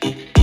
Bye.